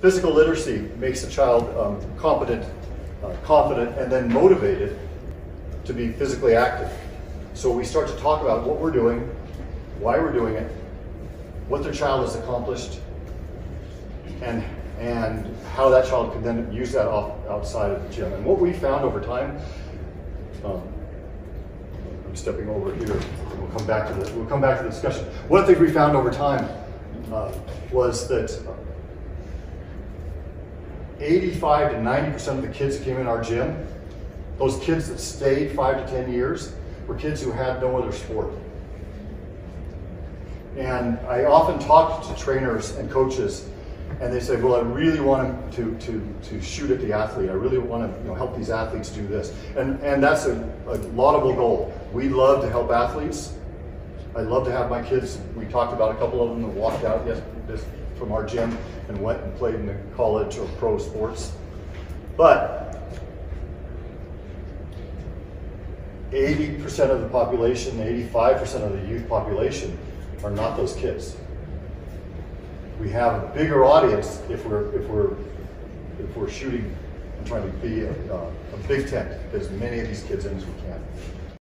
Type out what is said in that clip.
Physical literacy makes a child um, competent, uh, confident, and then motivated to be physically active. So we start to talk about what we're doing, why we're doing it, what their child has accomplished, and and how that child can then use that off, outside of the gym. And what we found over time, um, I'm stepping over here. We'll come back to this. We'll come back to the discussion. One of the things we found over time uh, was that 85 to 90% of the kids that came in our gym, those kids that stayed five to 10 years, were kids who had no other sport. And I often talk to trainers and coaches, and they say, "Well, I really want to to to shoot at the athlete. I really want to you know, help these athletes do this." And and that's a, a laudable goal. We love to help athletes. I love to have my kids. We talked about a couple of them that walked out yes, this, from our gym and went and played in the college or pro sports. But 80% of the population, 85% of the youth population are not those kids. We have a bigger audience if we're if we're if we're shooting and trying to be a, uh, a big tent, as many of these kids in as we can.